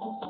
of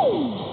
Boom!